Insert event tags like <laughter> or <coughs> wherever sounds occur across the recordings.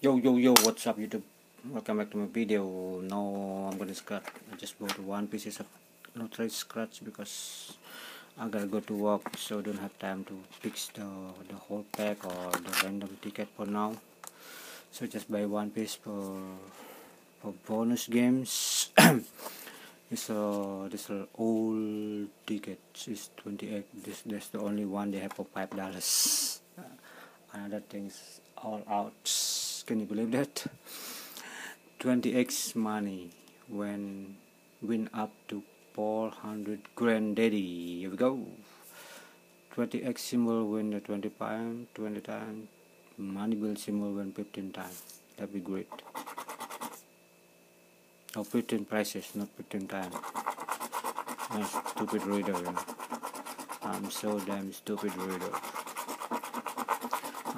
Yo yo yo, what's up YouTube? Welcome back to my video. Now I'm gonna scratch. I just bought one piece of no trade scratch because I gotta go to work, so don't have time to fix the the whole pack or the random ticket for now. So just buy one piece for for bonus games. <coughs> it's a this a old ticket. It's 28. This that's the only one they have for five dollars. Uh, another things all out can you believe that? 20x money when win up to 400 granddaddy here we go. 20x symbol win the 20 times 20 times. Money bill symbol win 15 times. That'd be great. Oh 15 prices not 15 times. I'm stupid reader you know? I'm so damn stupid reader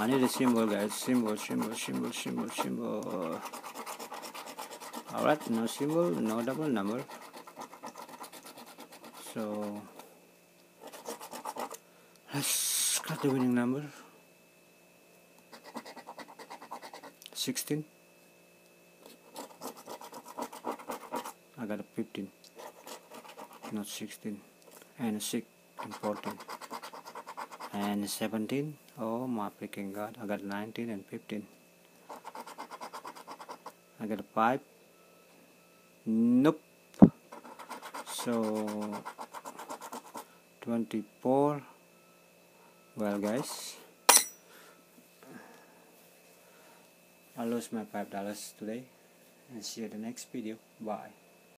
I need a symbol guys. Symbol symbol symbol symbol symbol. Alright no symbol no double number. So let's cut the winning number. 16 I got a 15 not 16 and a 6 important and 17 oh my freaking god. I got 19 and 15 I got a 5 nope. So 24 well guys I lost my five dollars today. And see you in the next video. Bye